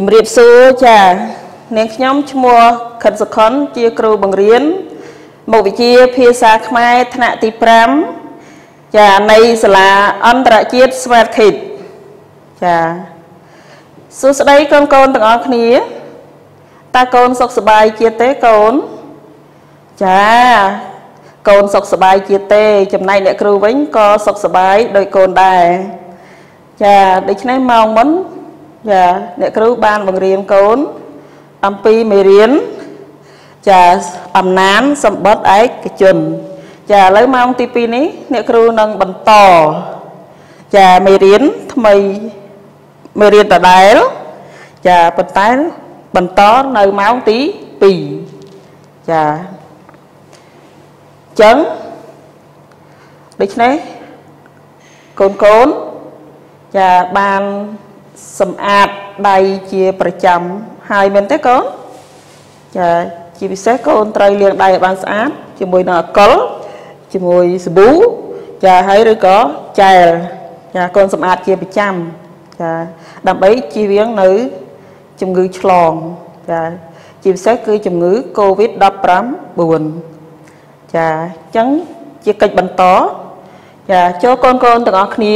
ជំរាបសួរចានាងខ្ញុំឈ្មោះខិតសុខុនជាគ្រូបង្រៀនមុខវិជ្ជាភាសាខ្មែរថ្នាក់ទី5ចានៃសាលាអន្តរជាតិ Smart Kid ចាសួស្តីកូនកូនទាំងអស់គ្នាតើកូនសុខសប្បាយជាទេកូនចាកូនសុខសប្បាយជាទេ ចំណែកអ្នកគ្រូវិញក៏សុខសប្បាយដោយកូនដែរចាដូច្នេះម៉ោងមុន ចាអ្នកគ្រូបានបង្រៀនកូនអំពីមេរៀនចាអំណានសម្បត្តិឯកជនចាឥឡូវម៉ោងទី2នេះអ្នកគ្រូនឹងបន្តចាមេរៀនថ្មីមេរៀនដដែលចាប៉ុន្តែបន្តនៅម៉ោងទី2ចាចឹងដូច្នេះកូនកូនចាបាន សម្អាតដៃជាប្រចាំហើយមែនទេកូនចាជាពិសេសកូនត្រូវលាងដៃឲ្យបានស្អាតជាមួយនឹងអកុលជាមួយសាប៊ូចាហើយឬក៏ចែលចាកូនសម្អាតជាប្រចាំចាដើម្បីជៀសវាងនៅជំងឺឆ្លងចាជាពិសេសគឺជំងឺ Covid-19 ចាអញ្ចឹងជាកិច្ចបន្តចាចូលកូនកូនទាំងអស់គ្នា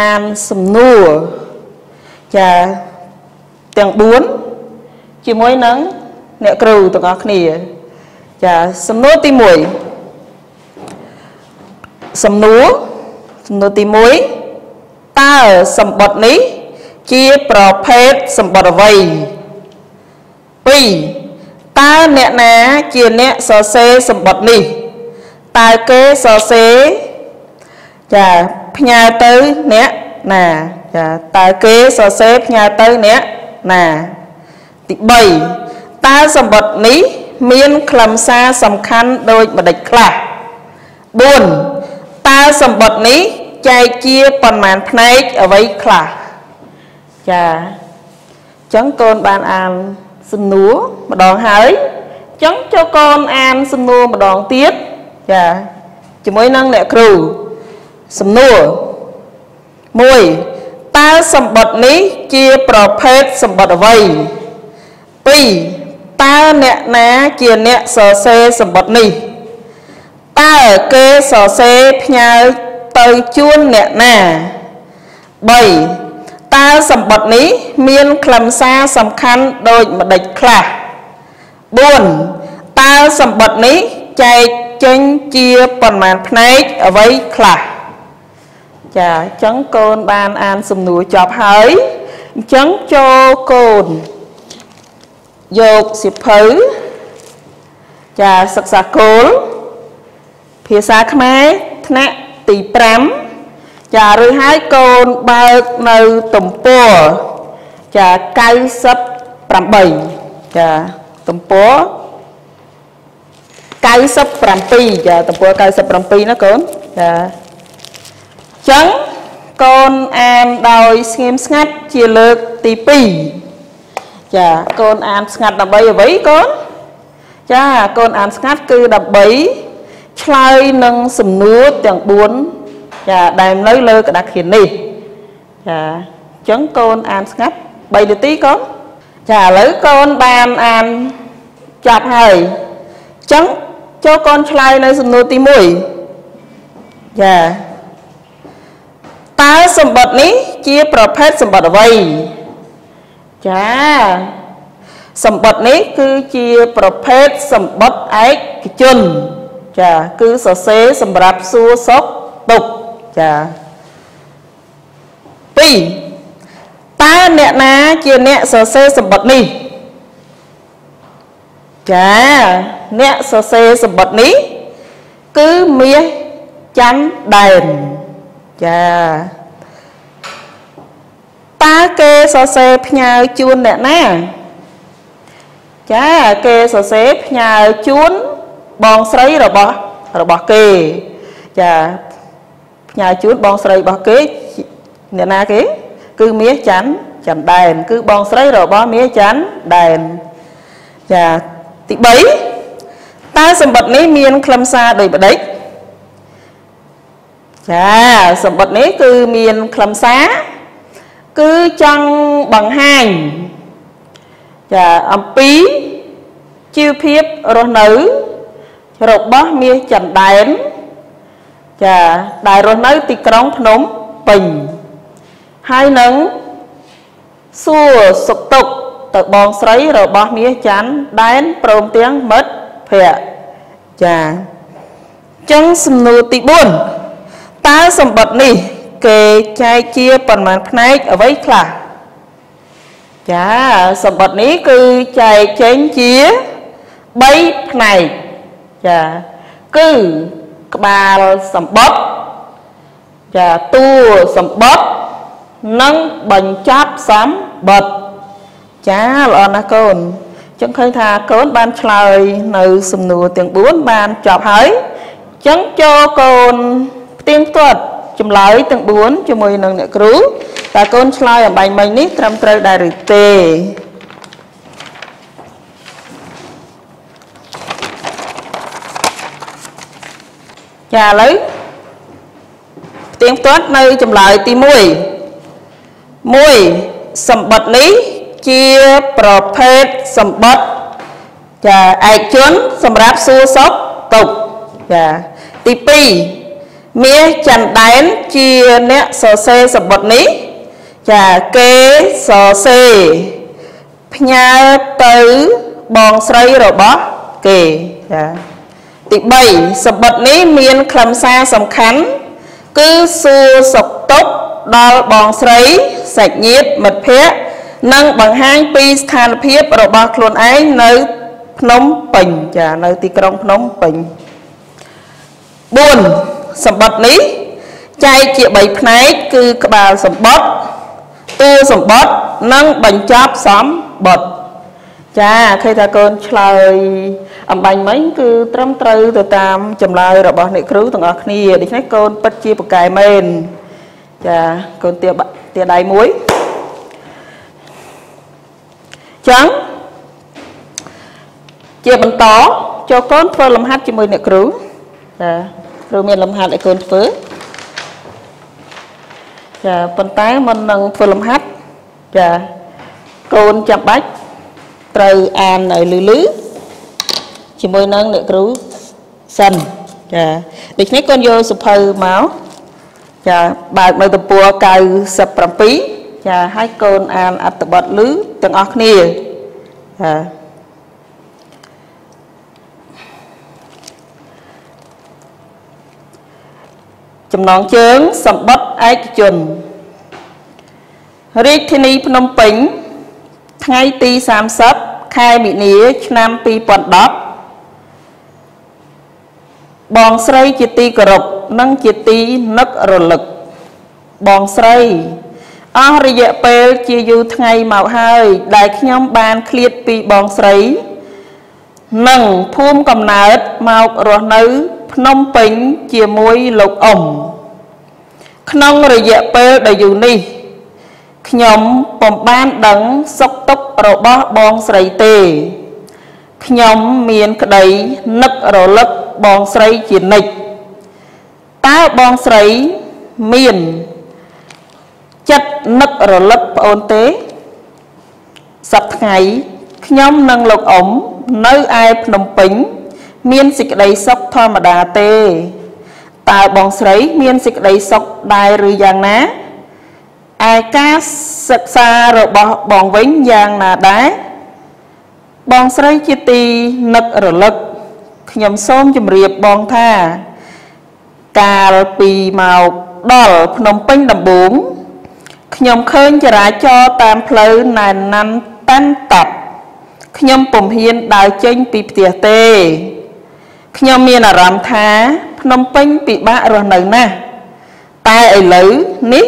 អានសំណួរចាទាំង4ជាមួយនឹងអ្នកគ្រូទាំងអស់គ្នា ចាសំណួរទី1សំណួរសំណួរទី1តើសម្បត្តិនេះជាប្រភេទសម្បត្តិអ្វី2តើអ្នកណាជាអ្នកសរសេរសម្បត្តិនេះតើគេសរសេរ ចាផ្ញើទៅអ្នកណាចាតើគេសរសេរផ្ញើទៅអ្នកណាទី3តើសម្បត្តិនេះមានខ្លឹមសារសំខាន់ដូចម្ដេចខ្លះ4តើសម្បត្តិនេះចែកជាប៉ុន្មានផ្នែកអ្វីខ្លះចាអញ្ចឹងកូនបានអានសំណួរម្ដងហើយអញ្ចឹងចូលកូនអានសំណួរម្ដងទៀតចាជាមួយនឹងអ្នកគ្រូ សំណួរ1តើសម្បត្តិនេះជាប្រភេទសម្បត្តិអ្វី2តើអ្នកណាជាអ្នកសរសេរសម្បត្តិនេះតើគេសរសេរផ្ញើទៅជួនអ្នកណា3តើសម្បត្តិនេះមានខ្លឹមសារសំខាន់ដូចម្ដេចខ្លះ4តើសម្បត្តិនេះចែកចេញជាប៉ុន្មានផ្នែកអ្វីខ្លះ ចាអញ្ចឹងកូនបានអានសំណួរចប់ហើយអញ្ចឹងចូលកូនយកសិភៅចាសិក្សាគោលភាសាខ្មែរថ្នាក់ទី5ចាឬហើយកូនបើកនៅទំព័រចា98ចាទំព័រ97ចាទំព័រ97ណាកូនចា ចឹងកូនអានដោយស្ងៀមស្ងាត់ជាលើកទី2ចាកូនអានស្ងាត់ដើម្បីអ្វីកូនចាកូនអានស្ងាត់គឺដើម្បីឆ្លើយនឹងសំណួរទាំង4ចាដែលនៅលើกระดาษខៀននេះចាអញ្ចឹងកូនអានស្ងាត់3នាទីកូនចាឥឡូវកូនបានអានចប់ហើយអញ្ចឹងចូលកូនឆ្លើយនៅសំណួរទី1ចា តើសម្បត្តិនេះជាប្រភេទសម្បត្តិអ្វីចាសម្បត្តិនេះគឺជាប្រភេទសម្បត្តិឯកជន ចាគឺសរសេរសម្រាប់សួរសុខទុក្ខចា2តើអ្នកណាជាអ្នកសរសេរសម្បត្តិនេះចាអ្នកសរសេរសម្បត្តិនេះ គឺមាសច័ន្ទដែន ចាតើគេសរសេរផ្ញើជូនអ្នកណា ចាគេសរសេរផ្ញើជូនបងស្រីរបស់របស់គេ ចាផ្ញើជូនបងស្រីរបស់គេអ្នកណាគេ គឺមាសច័ន្ទច័ន្ទដែនគឺបងស្រីរបស់មាសច័ន្ទដែនចាទី3តើសម្បត្តិនេះមានខ្លឹមសារដូចម្ដេចចា សម្បត្តិនេះគឺមានខ្លឹមសារគឺចង់បង្ហាញចាអំពីជីវភាពរស់នៅរបស់មាសចន្ទែនចាដែលរស់នៅទីក្រុងភ្នំពេញហើយនឹងសួរសុខទុក្ខទៅបងស្រីរបស់មាសច័ន្ទដែនព្រមទាំងមិត្តភ័ក្តិចាចឹងសំណួរទី4 តើសម្បត្តិនេះ គេចែកជាប៉ុន្មានផ្នែកអ្វីខ្លះចាសម្បត្តិនេះគឺចែកចេញជា3ផ្នែកចាគឺក្បាលសម្បត្តិចាតួសម្បត្តិនិងបញ្ចប់សម្បត្តិចាល្អណាស់កូនចឹងឃើញថាកូនបានឆ្លើយនៅសំណួរទាំង4បានចប់ហើយចឹងចូលកូនផ្ទៀងផ្ទាត់ចម្លើយទាំង4ជាមួយនឹងអ្នកគ្រូតើកូនឆ្លើយអំបញ្ញមិញនេះត្រឹមត្រូវដែរឬទេចាឥឡូវផ្ទៀងផ្ទាត់នៅចម្លើយទី1 1សម្បត្តិនេះជាប្រភេទសម្បត្តិចាឯកជនសម្រាប់សួរសុខទុក្ខចាទី2 មាសច័ន្ទដែនជាអ្នកសរសេរសម្បត្តិនេះ ចាគេសរសេរផ្ញើទៅបងស្រីរបស់គេចាទី3សម្បត្តិនេះមានខ្លឹមសារសំខាន់ គឺសួរសុខទុក្ខដល់បងស្រីសាច់ញាតិមិត្តភ័ក្តិនិងបង្ហាញពីស្ថានភាពរបស់ខ្លួនឯងនៅភ្នំពេញចានៅទីក្រុងភ្នំពេញ4 សម្បត្តិនេះចែកជា3ផ្នែកគឺក្បាលសម្បត្តិតួសម្បត្តិនិងបញ្ចប់សម្បត្តិចាឃើញថាកូនឆ្លើយអំបញ្ញមិញគឺត្រឹមត្រូវទៅតាមចម្លើយរបស់អ្នកគ្រូទាំងអស់គ្នាដូច្នេះកូនពិតជាប្រកែមែនចាកូនទាទាដៃមួយចឹងជាបន្តចូលកូនធ្វើលំហាត់ជាមួយអ្នកគ្រូចា គ្រូមានលំហាត់ឲ្យកូនធ្វើចាប៉ុន្តែមុននឹងធ្វើលំហាត់ចាកូនចាំបាច់ត្រូវអានឲ្យលឺលឺជាមួយនឹងអ្នកគ្រូសិនចាដូច្នេះកូនយកសុភៅមកចាបើកនៅទំព័រ97ចាហើយកូនអានអត្ថបទលឺទាំងអស់គ្នាចា ចំណងជើងសម្បត្តិឯកជនរាជធានីភ្នំពេញ ថ្ងៃទី30ខែមិនិនាឆ្នាំ2010បងស្រីជាទីគោរពនិងជាទីនឹករលឹកបងស្រីអស់រយៈពេលជាយូរថ្ងៃមកហើយ ដែលខ្ញុំបានឃ្លាតពីបងស្រី និងភូមិកំណើតមករស់នៅ ភ្នំពេញជាមួយលោកអ៊ំក្នុងរយៈពេលដ៏យូរនេះខ្ញុំពុំបានដឹងសុខទុក្ខរបស់បងស្រីទេ ខ្ញុំមានក្តីនឹករលឹកបងស្រីជានិច្ចតើបងស្រីមានចិត្តនឹករលឹកប្អូនទេសប្ថ្ងៃខ្ញុំនិងលោកអ៊ំនៅឯភ្នំពេញ មានសេចក្តីសុខធម្មតាទេតើបងស្រី មានសេចក្តីសុខដែរឬយ៉ាងណាឯការសិក្សារបស់បងវិញយ៉ាងណាដែរបងស្រីជាទីនឹករលឹកខ្ញុំសូមជម្រាបបងថា កាលពីមកដល់ភ្នំពេញដំបូងខ្ញុំឃើញចរាចរណ៍តាមផ្លូវណែនណាន់តាន់តាប់ខ្ញុំពុំហ៊ានដើរចេញពីផ្ទះទេ ខ្ញុំមានអារម្មណ៍ថា ភ្នំពេញពិបាករស់នៅណាស់តែឥឡូវនេះ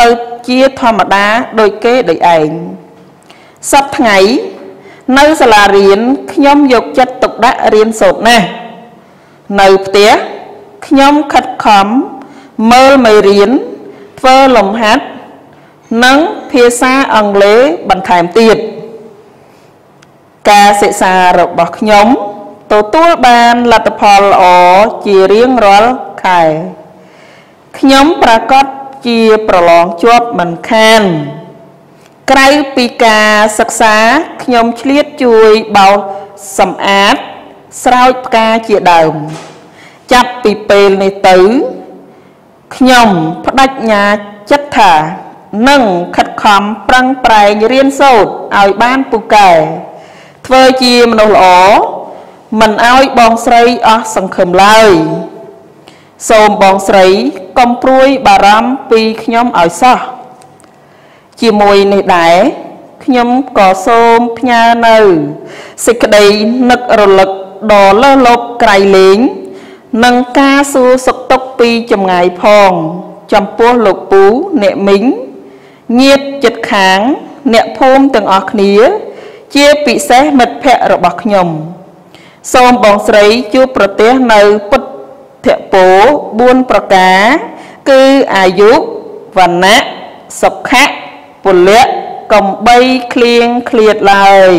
ទៅជាធម្មតាដូចគេដូចឯងសប្តាហ៍ថ្ងៃ នៅសាលារៀនខ្ញុំយកចិត្តទុកដាក់រៀនសូត្រណាស់នៅផ្ទះខ្ញុំខិតខំមើលមេរៀនធ្វើលំហាត់និងភាសាអង់គ្លេសបន្ថែមទៀតការសិក្សារបស់ខ្ញុំ ទទួលបានលទ្ធផលល្អជារៀងរាល់ខែខ្ញុំប្រកាសជជាប្រឡងជាប់មិនខាន ក្រៅពីការសិក្សាខ្ញុំឆ្លៀតជួយបោសសម្អាត ស្រោចផ្កាជាដើម ចាប់ពីពេលនេះទៅ ខ្ញុំបដិញ្ញាចិត្តថានឹងខិតខំប្រឹងប្រែងរៀនសូត្រឲ្យបានពូកែធ្វើជាមនុស្សល្អ មិនឲ្យបងស្រីអស់សង្ឃឹមឡើយ សូមបងស្រីកុំព្រួយបារម្ភពីខ្ញុំឲ្យសោះជាមួយនេះដែរខ្ញុំក៏សូមផ្ញើនៅសេចក្តីនឹករលឹកដ៏លើសលប់ក្រៃលែងនិងការសួរសុខទុក្ខពីចម្ងាយផង ចំពោះលោកពូអ្នកមីងញាតចិត្តខាង អ្នកភូមិទាំងអស់គ្នា ជាពិសេសមិត្តភ័ក្តិរបស់ខ្ញុំ សូមបងស្រីជួបប្រទះនៅពុទ្ធពោ4ប្រការ គឺអាយុវណ្ណៈសុខៈពលៈកំបីឃ្លៀងឃ្លាតឡើយ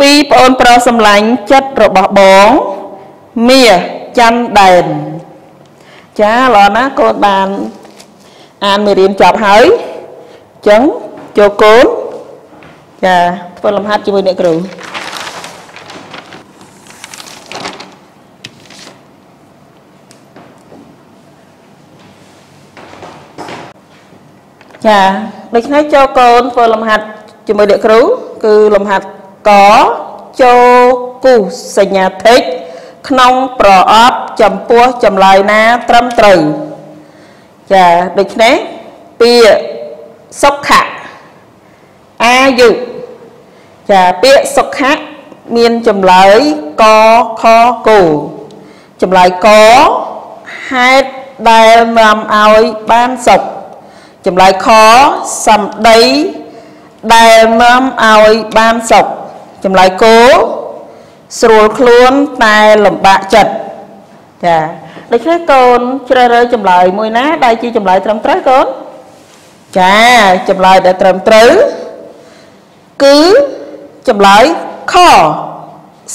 ពីប្អូនប្រុសសម្លាញ់ចិត្តរបស់បងមាសច័ន្ទដែនចាល្អណាស់កូនបានអានមេរៀនចប់ហើយអញ្ចឹងចូលកូនចាធ្វើលំហាត់ជាមួយអ្នកគ្រូ ចាដូច្នេះចូលកូនធ្វើលំហាត់ជាមួយអ្នកគ្រូគឺលំហាត់កចូលគូសញ្ញាធិកក្នុងប្រអប់ចំពោះចម្លើយណាត្រឹមត្រូវចាដូច្នេះពាក្យសុខៈអាយុចាពាក្យសុខៈមានចម្លើយកខគោចម្លើយកហេតុដែលនាំឲ្យបានសុខ ចម្លើយខសំដីដែលនាំឲ្យបានសុខចម្លើយគោស្រួលខ្លួនតែលំបាកចិត្តចាដូច្នេះកូនជ្រើសរើសចម្លើយមួយណាដែលជាចម្លើយត្រឹមត្រូវកូនចាចម្លើយដែលត្រឹមត្រូវគឺចម្លើយខ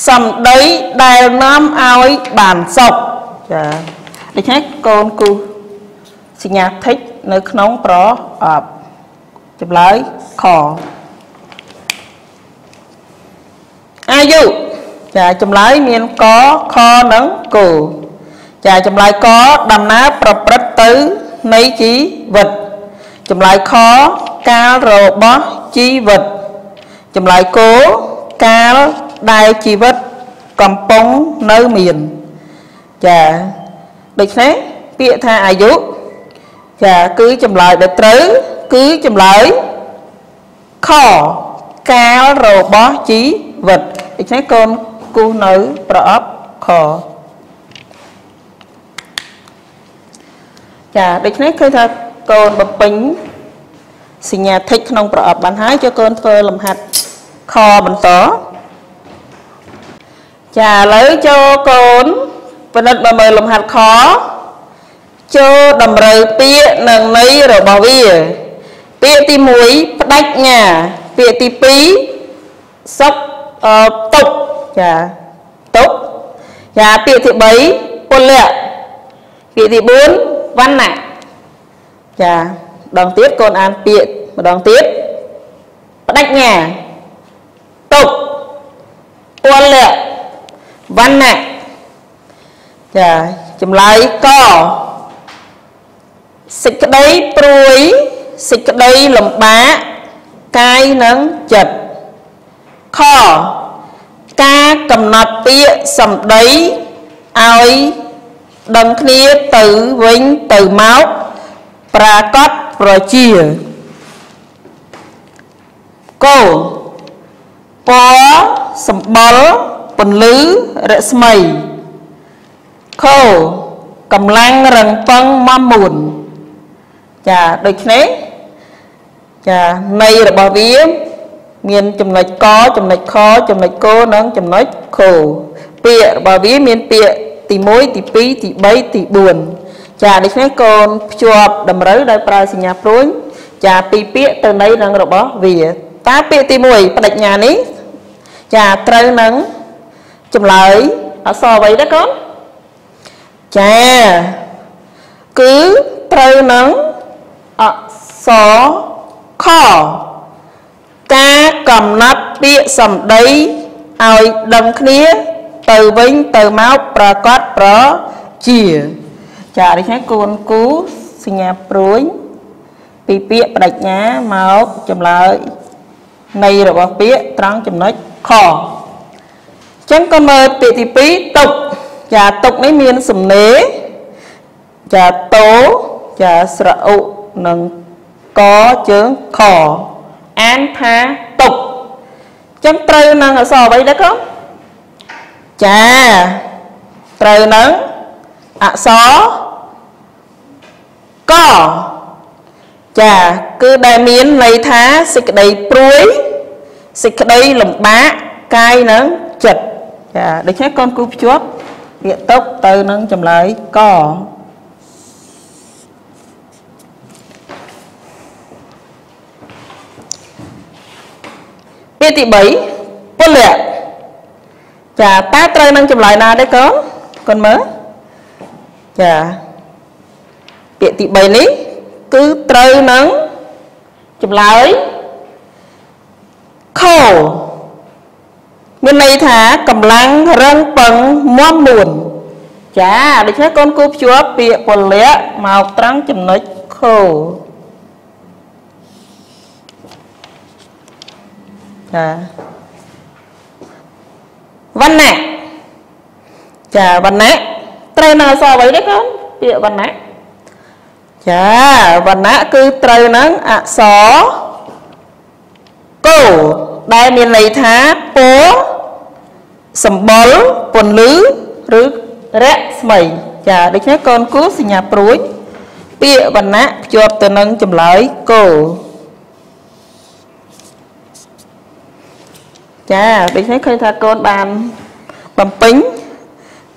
សំដីដែលនាំឲ្យបានសុខចាដូច្នេះកូនគូសញ្ញាថិច នៅក្នុងប្រអប់ចម្លើយខអាយុចាចម្លើយមានកខនិងគោចាចម្លើយកដំណើរប្រព្រឹត្តទៅនៃជីវិតចម្លើយខកាលរបស់ជីវិតចម្លើយគោកាលដែលជីវិតកំពុងនៅមានចាដូច្នេះពាក្យថាអាយុ ចាគឺចម្លើយដែលត្រូវគឺចម្លើយខកាលរបស់ជីវិតដូច្នេះកូនគូសនៅប្រអប់ខចាដូច្នេះឃើញថាកូនបំពេញសញ្ញាធិចក្នុងប្រអប់បានហើយចូលកូនធ្វើលំហាត់ខបន្តចាឥឡូវចូលកូនពិនិត្យមើលលំហាត់ខ ចូលតម្រូវពាក្យនិងន័យរបស់វា ពាក្យទី1បដិញ្ញាពាក្យទី2សុខអឺទុកចាទុកចាពាក្យទី3ពលៈពាក្យទី4វណ្ណៈចាដងទៀតកូនអានពាក្យម្ដងទៀតបដិញ្ញាទុកពលៈវណ្ណៈចាចម្លើយក សេចក្តីព្រួយសេចក្តីលំបាកកាយនិងចិត្តខការកំណត់ពាក្យសម្ដីឲ្យដឹងគ្នាទៅវិញទៅមកប្រាកដប្រជាកោពណ៌សម្បល់ពន្លឺរស្មីខោកម្លាំងរឹងប៉ឹងមមួន ចាដូច្នេះចានៃរបស់វាមានចំណុចកចំណុចខចំណុចគោនិងចំណុចខោពាក្យរបស់វាមានពាក្យទី1ទី2ទី3ទី4ចាដូច្នេះកូនភ្ជាប់តម្រូវដោយប្រើសញ្ញាព្រួញចាពីពាក្យទៅន័យនឹងរបស់វាតើពាក្យទី1បដិញ្ញានេះចាត្រូវនឹងចម្លើយអក្សរអ្វីដែរកូនចាគឺត្រូវនឹង សខការកំណត់ពាក្យសម្ដីឲ្យដឹងគ្នាទៅវិញទៅមកប្រកបប្រជាចាដូច្នេះកូនគូសញ្ញាព្រួយពីពាក្យបដិញ្ញាមកចម្លើយនៃរបស់ពាក្យត្រង់ចំណុចខអញ្ចឹងក៏មើលពាក្យទី2ទុកចាទុកនេះមានសំណេរចាតោចាស្រអុនិង កជើងខអានថាទុកអញ្ចឹងត្រូវនឹងអក្សរអ្វីដែរកូនចាត្រូវនឹងអក្សរកចាគឺដែលមានន័យថាសេចក្តីព្រួយសេចក្តីលំបាកកាយនិងចិត្តចាដូច្នេះកូនគូភ្ជាប់ពាក្យទុកទៅនឹងចម្លើយក ពាក្យទី3ពលៈចាតើត្រូវនឹងចម្លើយណាទេកូនកូនមើលចាពាក្យទី3នេះគឺត្រូវនឹងចម្លើយខមានន័យថាកម្លាំងរឹងប៉ឹងមាំមួនចាដូច្នេះកូនគូភ្ជាប់ពាក្យពលៈមកត្រង់ចំណុចខ ចាវណ្ណៈចាវណ្ណៈត្រូវនៅអក្សរអ្វីទេកូនពាក្យវណ្ណៈចាវណ្ណៈគឺត្រូវនឹងអក្សរកោដែលមានន័យថាពណ៌សម្បុរពន្លឺឬរស្មីចាដូច្នេះកូនគូសញ្ញាព្រួយពាក្យវណ្ណៈភ្ជាប់ទៅនឹងចម្លើយកោ ចាដូច្នេះឃើញថាកូនបានបំពេញ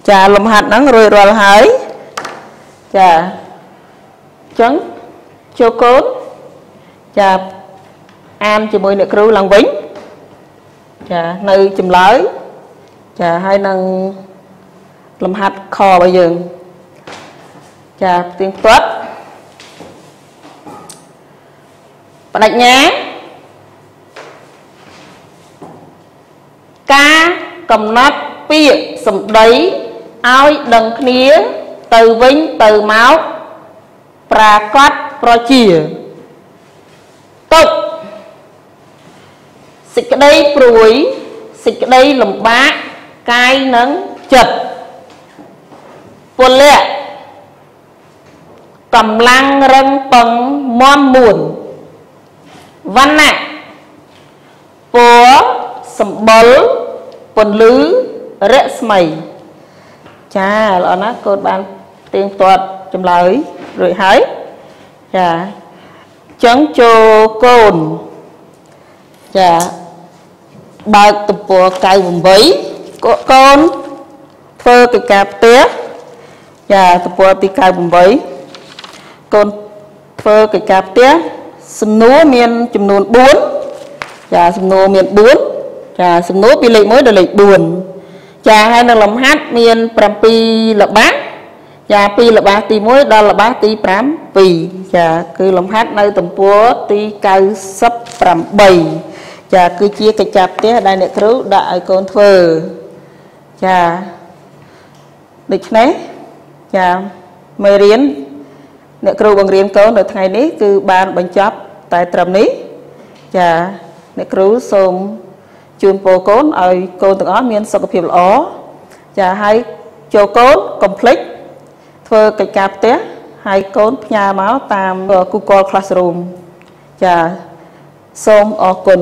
ចាលំហាត់ហ្នឹងរួចរាល់ហើយចាអញ្ចឹងចូលកូនចាអានជាមួយអ្នកគ្រូឡើងវិញចានៅចម្លើយចាហើយនឹងលំហាត់ខរបស់យើងចាផ្ទៀងផ្ទាត់បដិញ្ញា ការកំណត់ពាក្យសម្ដីឲ្យដឹងគ្នាទៅវិញទៅមកប្រាកដប្រជាទុកសេចក្តីព្រួយសេចក្តីលំបាកកាយនិងចិត្តពលៈកម្លាំងរឹងពឹងមមមួនវណ្ណៈពណ៌ សម្បុរពន្លឺរស្មីចាល្អណាស់កូនបានទៀងទាត់ចម្លើយរួចហើយចាចឹងចូលកូនចាបើកទំព័រ98កូនធ្វើកិច្ចការផ្ទះចាទំព័រទី98កូនធ្វើកិច្ចការផ្ទះសំណួរមានចំនួន4ចាសំណួរមាន4 ចាសំណួរពីលេខ1ដល់លេខ4ចាហើយនៅលំហាត់មាន7ល្បាសចាពីល្បាសទី1ដល់ល្បាសទី7ចាគឺលំហាត់នៅទំព័រទី98ចាគឺជាកិច្ចការផ្ទះដែលអ្នកគ្រូដាក់ឲ្យកូនធ្វើចាដូច្នេះចាមេរៀនអ្នកគ្រូបង្រៀនកូននៅថ្ងៃនេះគឺបានបញ្ចប់តែត្រឹមនេះចាអ្នកគ្រូសូម ជូនពរកូនឲ្យកូនទាំងអស់មានសុខភាពល្អចាហើយចូលកូនកុំភ្លេចធ្វើកិច្ចការផ្ទះហើយកូនផ្ញើមកតាម Google Classroom ចាសូមអរគុណ